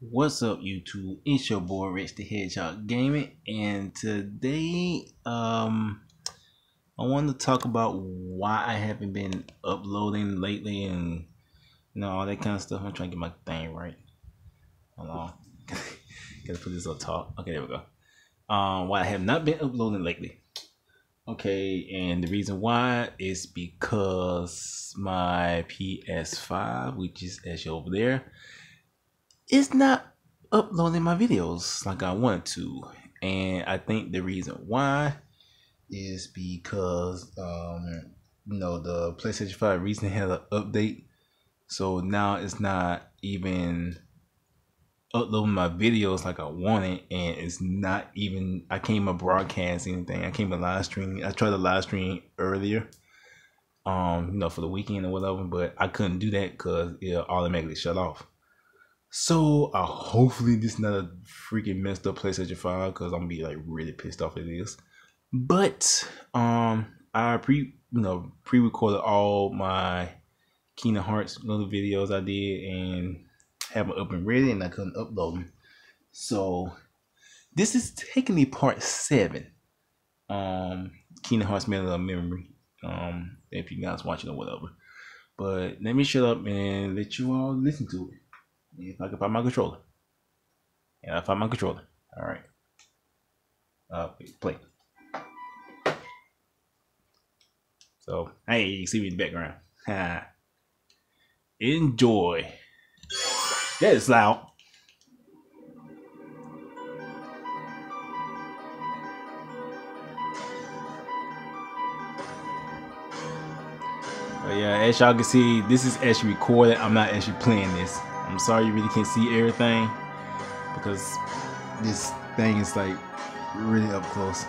What's up YouTube? It's your boy Rich the Hedgehog Gaming and today um I want to talk about why I haven't been uploading lately and you know all that kind of stuff. I'm trying to get my thing right. Hold on. Gotta put this on top. Okay, there we go. Um why I have not been uploading lately. Okay, and the reason why is because my PS5, which is actually over there, is not uploading my videos like I want to. And I think the reason why is because um you know the PlayStation 5 recently had an update. So now it's not even uploading my videos like I wanted, and it's not even I can't even broadcast anything. I can't even live stream. I tried to live stream earlier, um, you know, for the weekend or whatever, but I couldn't do that because it automatically shut off. So uh, hopefully this is not a freaking messed up PlayStation 5 because I'm gonna be like really pissed off at this. But um I pre you know pre-recorded all my Kingdom Hearts little videos I did and have them up and ready and I couldn't upload them. So this is technically part seven. Um Kingdom Hearts Melody of Memory. Um if you guys watching or whatever. But let me shut up and let you all listen to it. I can find my controller. And I find my controller. Alright. Uh play. So hey you see me in the background. Enjoy. That is loud. But yeah, as y'all can see, this is actually recorded. I'm not actually playing this. I'm sorry you really can't see everything because this thing is like really up close.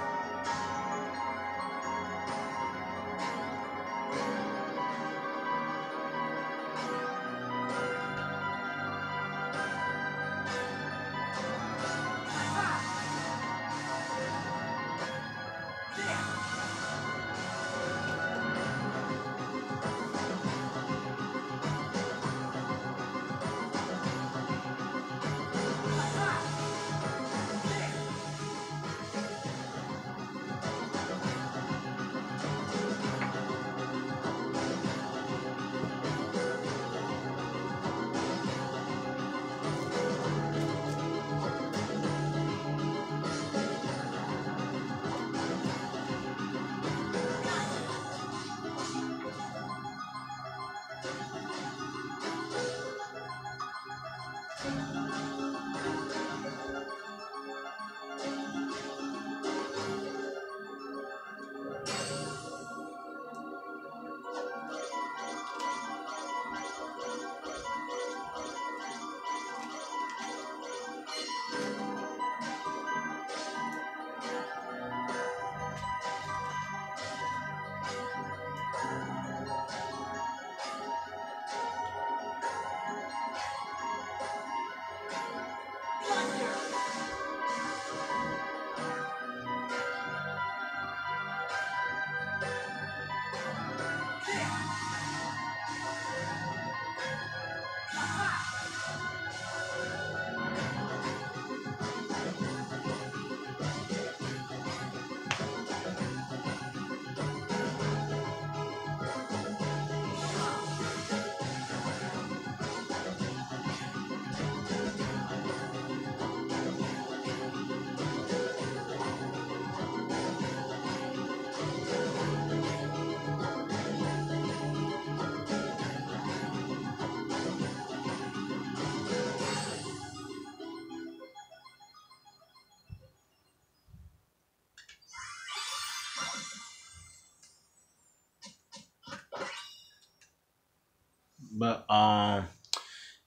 But um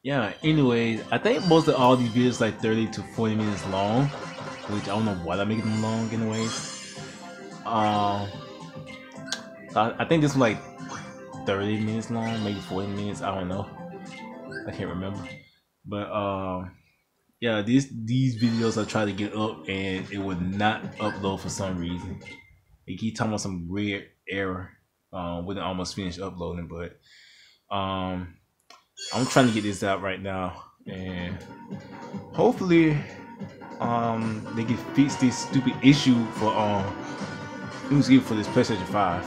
yeah, anyways, I think most of all these videos like 30 to 40 minutes long, which I don't know why I make them long anyways. Um I, I think this was like 30 minutes long, maybe 40 minutes, I don't know. I can't remember. But um yeah, these these videos I try to get up and it would not upload for some reason. It keep talking about some weird error. Um, wouldn't almost finish uploading, but um, I'm trying to get this out right now. and hopefully um they can fix this stupid issue for um for this PlayStation 5.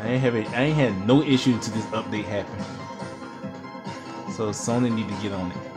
I ain't have I ain't had no issue until this update happened. So Sony need to get on it.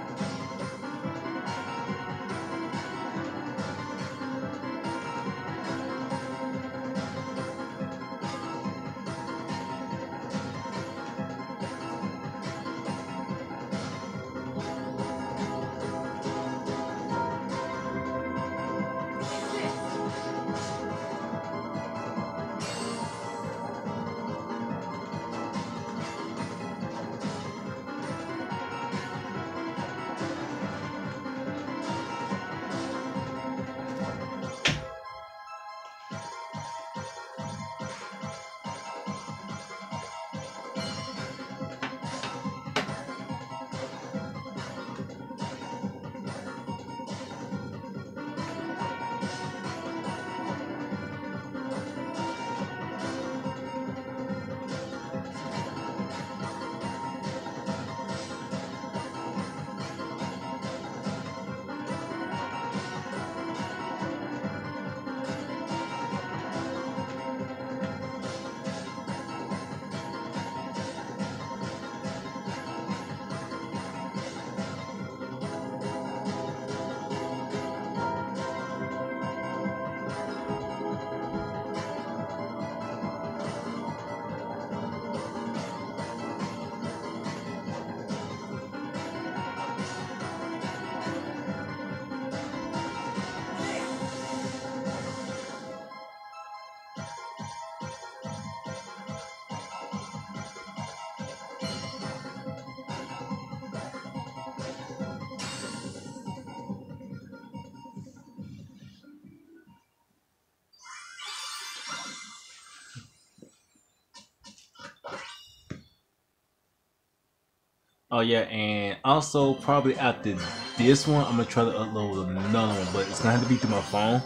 Oh yeah, and also probably after this one, I'm gonna try to upload another one, but it's gonna have to be through my phone.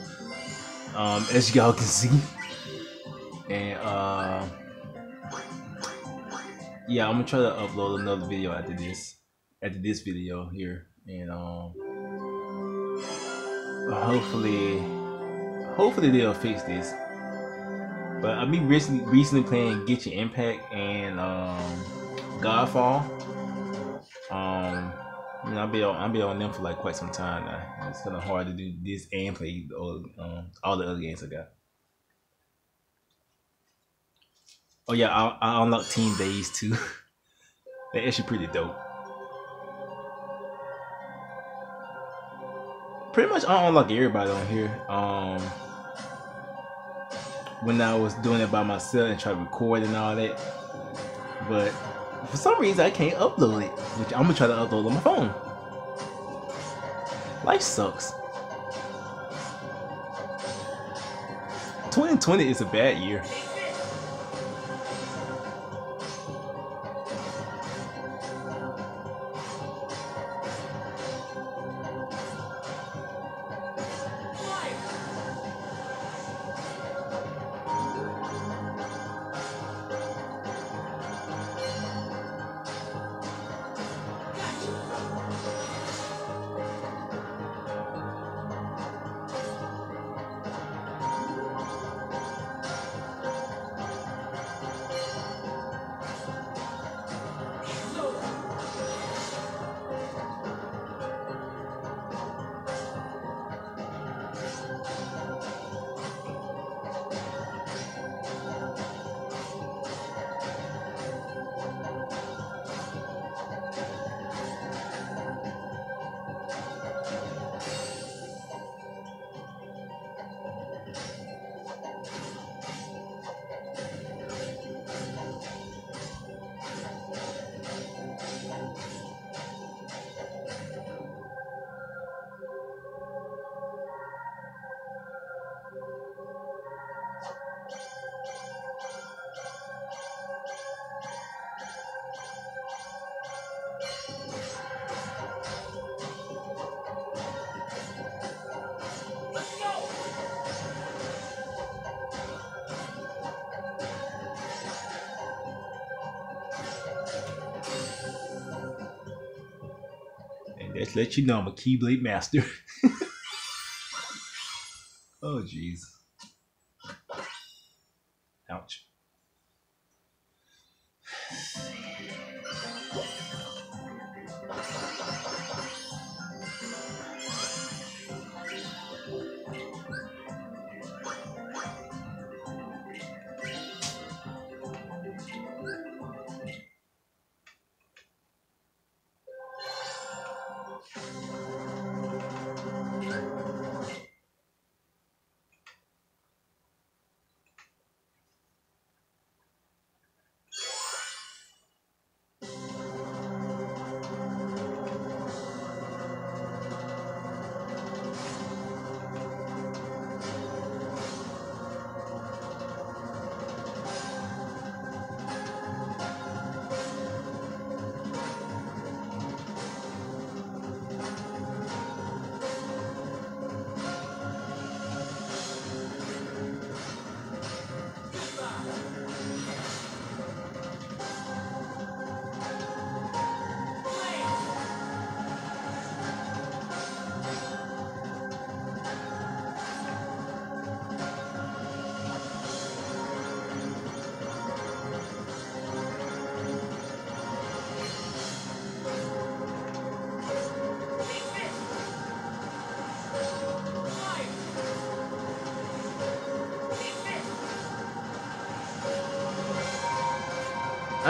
Um, as y'all can see, and uh, yeah, I'm gonna try to upload another video after this, after this video here, and um, hopefully, hopefully they'll fix this. But I've been recently recently playing Genshin Impact and um, Godfall. Um, you know, I'll be on I'll be on them for like quite some time now. It's kind of hard to do this and play all, um, all the other games I got. Oh yeah, I, I unlocked Team Days too. They're actually pretty dope. Pretty much I unlock everybody on here. Um, when I was doing it by myself and try to record and all that, but for some reason I can't upload it, which I'm gonna try to upload on my phone. Life sucks. 2020 is a bad year. Let's let you know I'm a Keyblade master. oh jeez. Ouch.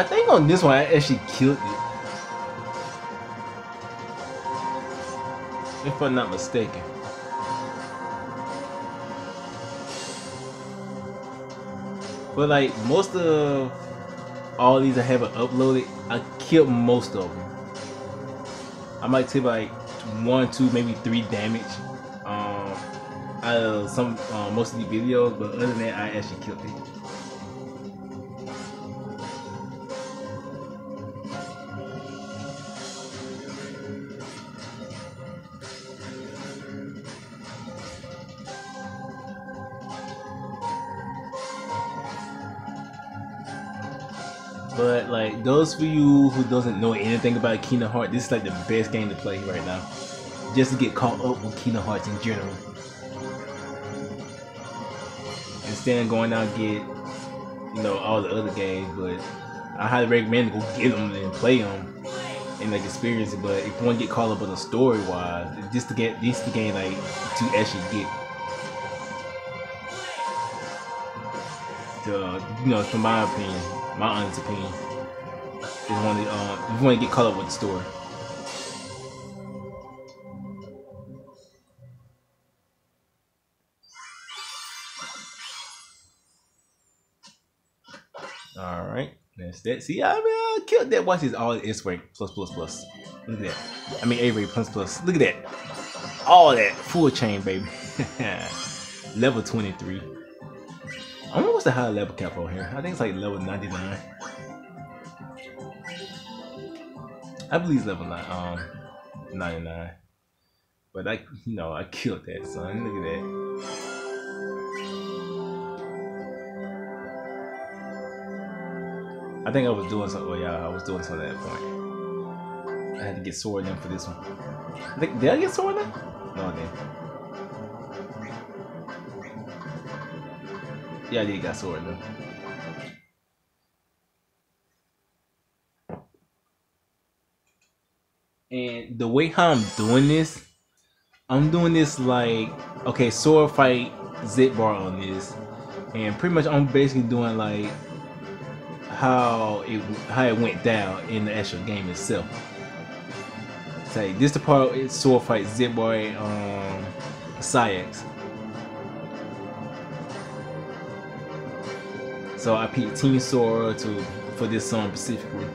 I think on this one I actually killed it. If I'm not mistaken. But like most of all these I haven't uploaded, I killed most of them. I might take like one, two, maybe three damage um, out of some uh, most of the videos, but other than that, I actually killed it. Those for you who doesn't know anything about Kingdom Hearts, this is like the best game to play right now. Just to get caught up with Kingdom Hearts in general. Instead of going out and get, you know, all the other games, but I highly recommend to go get them and play them and like experience it. But if you want to get caught up on the story wise, just to get this the game like to actually get to, you know, from my opinion my honest opinion. Is want to uh, you want to get up with the story. All right, that's that. See, I mean, I killed that. Watch this. All S rank plus plus plus. Look at that. I mean, A rank plus plus. Look at that. All that full chain, baby. Level twenty three. I wonder what's the high level cap on here. I think it's like level 99. I believe level 9, um, 99. But I, you know, I killed that son. Look at that. I think I was doing something. Oh yeah, I was doing something at that point. I had to get sword in for this one. Did I get sword in? No, I didn't. Yeah, I did got sword though. And the way how I'm doing this, I'm doing this like okay, sword fight zip bar on this, and pretty much I'm basically doing like how it how it went down in the actual game itself. Say this the part it's sword fight zip bar um. So I picked Team Sora to for this song specifically.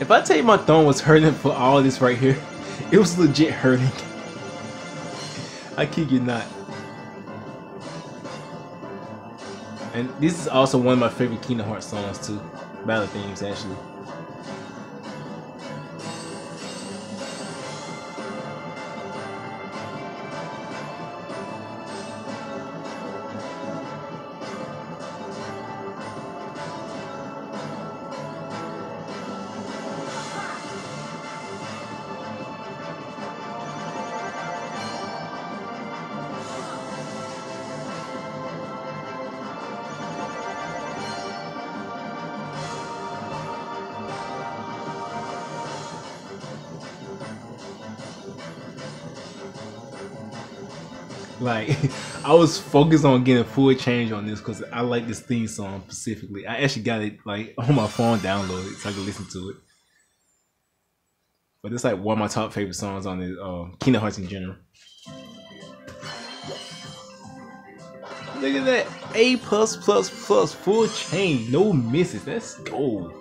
If I tell you my thumb was hurting for all this right here, it was legit hurting. I kid you not. And this is also one of my favorite Kingdom Hearts songs too. Battle themes actually. Like, I was focused on getting full change on this because I like this theme song specifically. I actually got it like on my phone downloaded so I can listen to it. But it's like one of my top favorite songs on the uh, Kingdom Hearts in general. Look at that A plus plus plus full change, no misses. Let's go.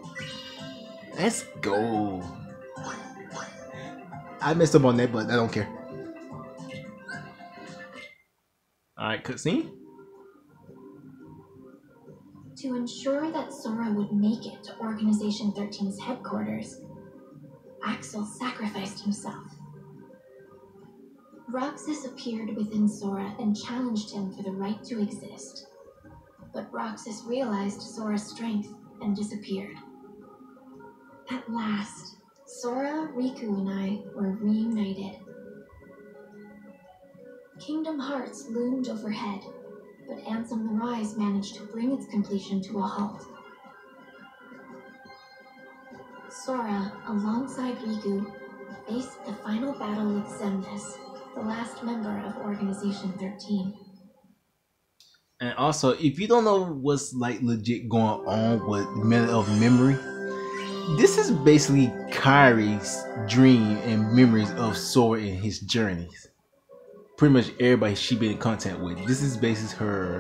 Let's go. I messed up on that, but I don't care. Alright, cutscene. To ensure that Sora would make it to Organization 13's headquarters, Axel sacrificed himself. Roxas appeared within Sora and challenged him for the right to exist. But Roxas realized Sora's strength and disappeared. At last, Sora, Riku, and I were reunited. Kingdom Hearts loomed overhead, but Ansem the Wise managed to bring its completion to a halt. Sora, alongside Riku, faced the final battle with Xemnas, the last member of Organization 13. And also, if you don't know what's like legit going on with Melody of Memory, this is basically Kairi's dream and memories of Sora and his journeys pretty much everybody she been in contact with. This is basically her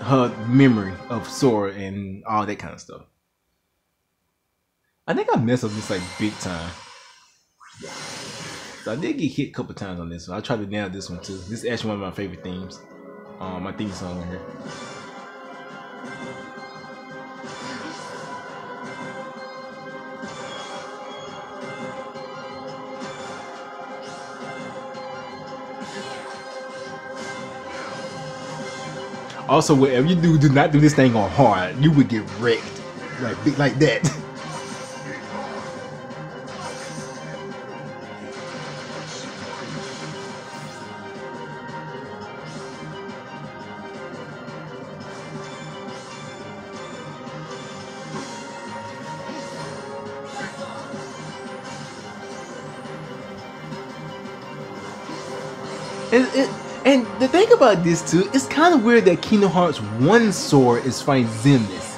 her memory of Sora and all that kind of stuff. I think I messed up this like big time. So I did get hit a couple times on this one. I tried to nail this one too. This is actually one of my favorite themes. Um, my theme song in here. Also, whatever you do, do not do this thing on hard. You would get wrecked. Like, like that. about this too, it's kind of weird that Kingdom Hearts 1 Sora is fighting Xemnas.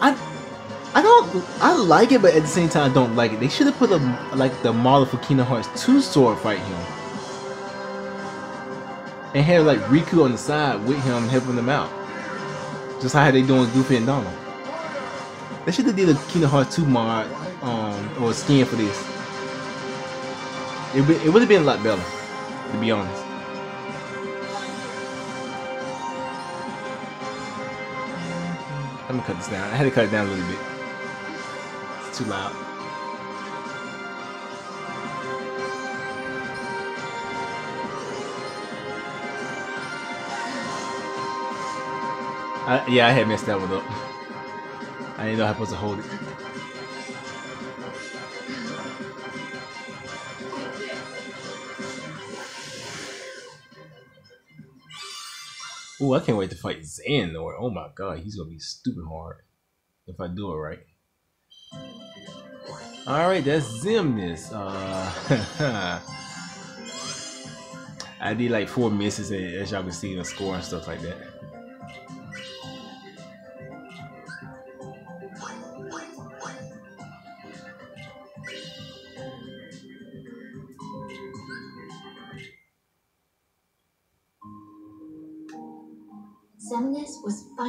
I I don't I like it, but at the same time I don't like it. They should have put a like the model for Kingdom Hearts 2 Sora fight him. And have like Riku on the side with him helping them out. Just how they doing Goofy and Donald. They should have did a Kingdom Hearts 2 mod um or skin for this. It, it would have been a lot better, to be honest. Let me cut this down. I had to cut it down a little bit. It's too loud. I, yeah, I had messed that one up. I didn't know how I was supposed to hold it. Ooh, I can't wait to fight Xehanort. Oh my god, he's gonna be stupid hard if I do it right. Alright, that's Xemnas. Uh, I did like four misses, as y'all can see in the score and stuff like that.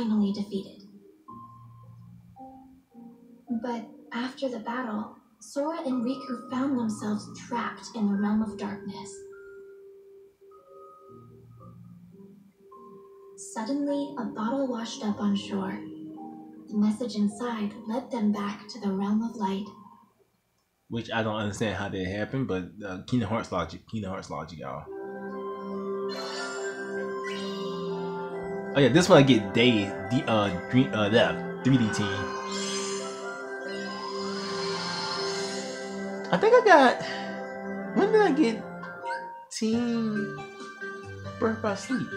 Finally defeated. But after the battle, Sora and Riku found themselves trapped in the realm of darkness. Suddenly, a bottle washed up on shore. The message inside led them back to the realm of light. Which I don't understand how that happened, but uh, Kingdom Hearts logic, Kingdom Hearts logic, y'all. Oh yeah, this one I get Day, the uh, dream, uh, that 3D team. I think I got. When did I get Team Birth by Sleep?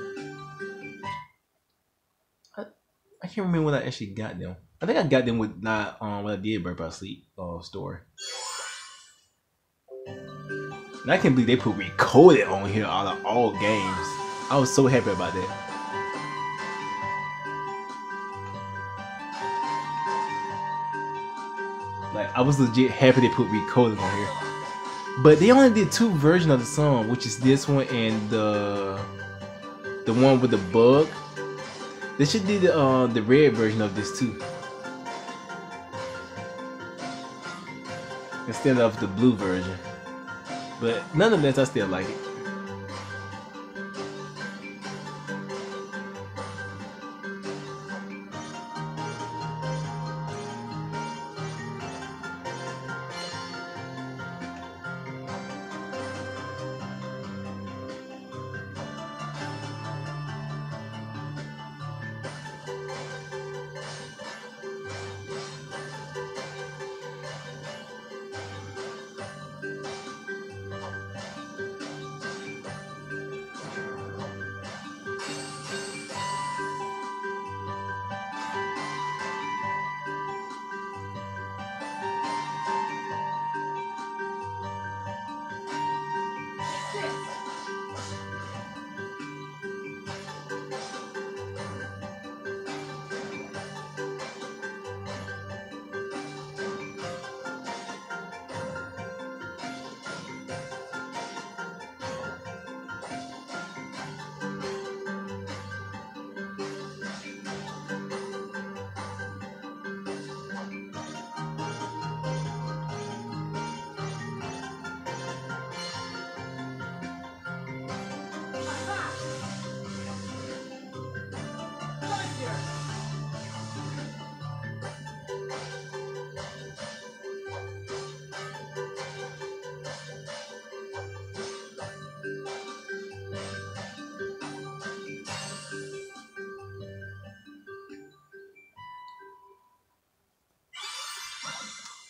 I, I can't remember when I actually got them. I think I got them with not um when I did Birth by Sleep uh, store. And I can't believe they put Re:coded on here out of all games. I was so happy about that. I was legit happy they put recoding on here. But they only did two versions of the song, which is this one and the the one with the bug. They should do the uh, the red version of this too. Instead of the blue version. But nonetheless I still like it.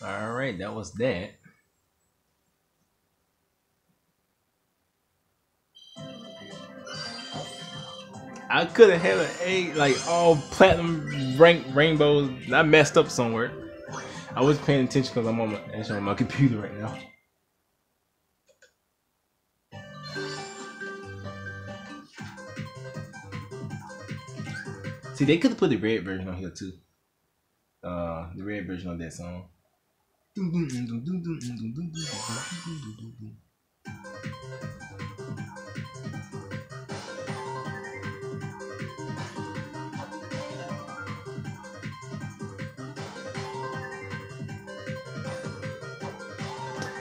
All right, that was that. I could have had an A, like all platinum rank rainbows. I messed up somewhere. I was paying attention because I'm on my, actually on my computer right now. See, they could have put the red version on here too. Uh, the red version of that song.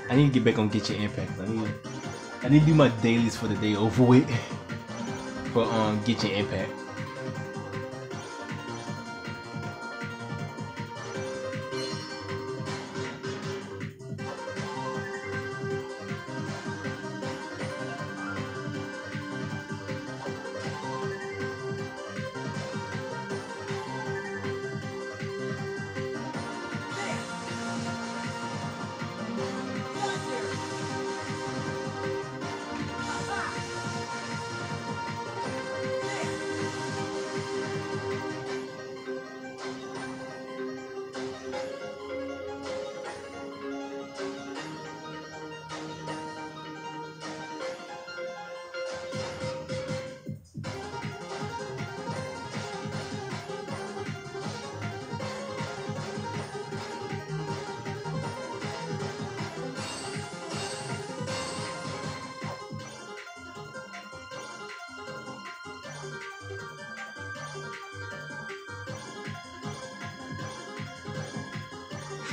I need to get back on Genshin Impact. I need, I need to do my dailies for the day over with. for um Genshin Impact.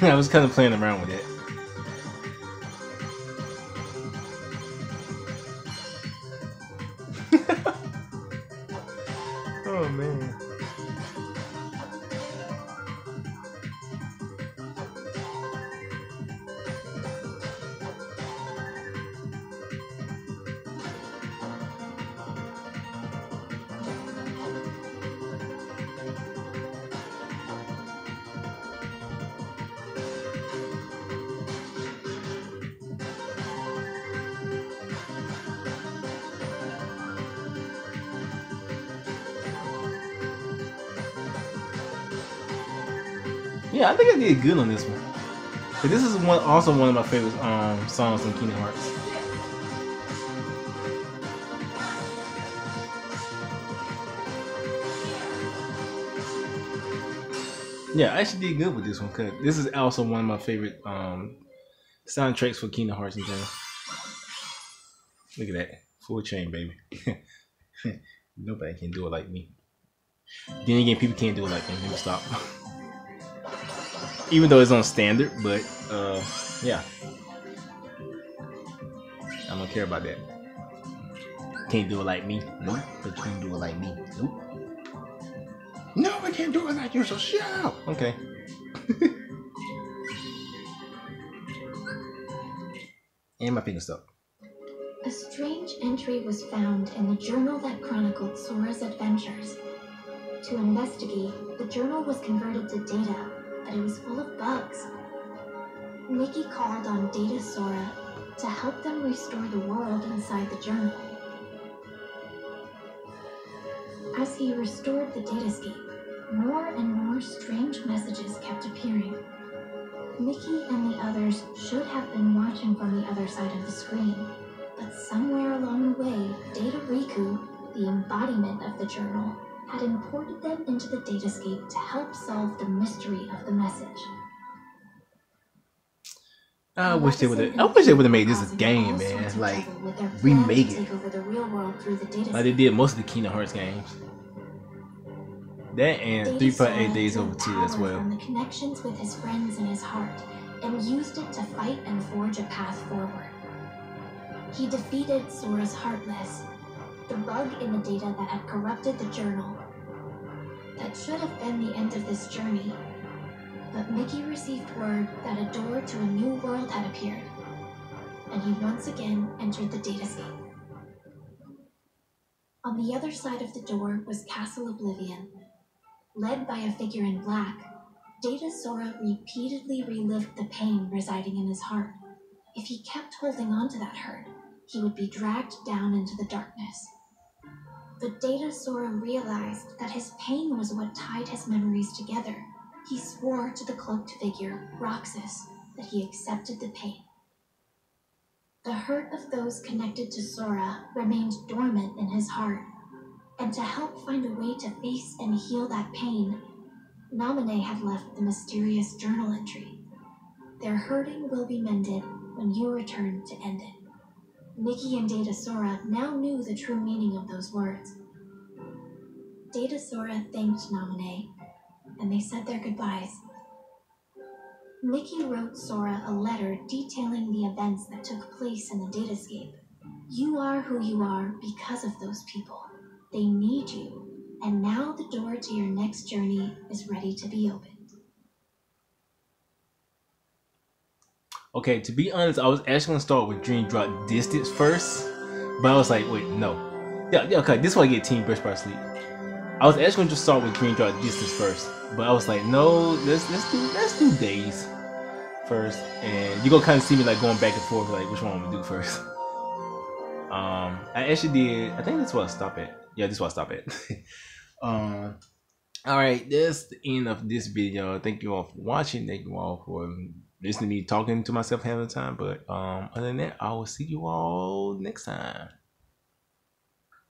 I was kind of playing around with it. I think I did good on this one. But this is one also one of my favorite um, songs in Kingdom Hearts. Yeah, I actually did good with this one because this is also one of my favorite um, soundtracks for Kingdom Hearts in general. Look at that. Full chain, baby. Nobody can do it like me. Then again, people can't do it like me. Let me stop. even though it's on standard, but uh, yeah, I don't care about that. Can't do it like me. Nope. But you can do it like me. Nope. No, I can't do it like you, so shut up. Okay. and my finger stuck. A strange entry was found in the journal that chronicled Sora's adventures. To investigate, the journal was converted to data but it was full of bugs. Mickey called on Data Sora to help them restore the world inside the journal. As he restored the datascape, more and more strange messages kept appearing. Mickey and the others should have been watching from the other side of the screen, but somewhere along the way, Data Riku, the embodiment of the journal, had imported them into the datascape to help solve the mystery of the message. I wish they would have. I wish they would have made this a game, man. Like remake it, like they did most of the Kingdom Hearts games. That and 3.8 Days Over 2 as well. The connections with his friends in his heart, and used it to fight and forge a path forward. He defeated Sora's Heartless, the bug in the data that had corrupted the journal. That should have been the end of this journey. But Mickey received word that a door to a new world had appeared, and he once again entered the datascape. On the other side of the door was Castle Oblivion. Led by a figure in black, Data Sora repeatedly relived the pain residing in his heart. If he kept holding on to that hurt, he would be dragged down into the darkness. But Data Sora realized that his pain was what tied his memories together. He swore to the cloaked figure, Roxas, that he accepted the pain. The hurt of those connected to Sora remained dormant in his heart, and to help find a way to face and heal that pain, Naminé had left the mysterious journal entry. Their hurting will be mended when you return to end it. Mickey and Data Sora now knew the true meaning of those words. Data Sora thanked Naminé, and they said their goodbyes. Mickey wrote Sora a letter detailing the events that took place in the datascape. You are who you are because of those people. They need you, and now the door to your next journey is ready to be opened. Okay, to be honest, I was actually gonna start with Dream Drop Distance first, but I was like, wait, no. Yeah, yeah, okay, this one I get Team Birth by Sleep. I was actually gonna just start with Dream Drop Distance first, but I was like, no, let's let's do let's do Days first, and you gonna kind of see me like going back and forth, like which one I'm gonna do first. Um, I actually did. I think that's what I stop at. Yeah, this is I stop at. um, all right, that's the end of this video. Thank you all for watching. Thank you all for listening to me talking to myself having time. But um, other than that, I will see you all next time.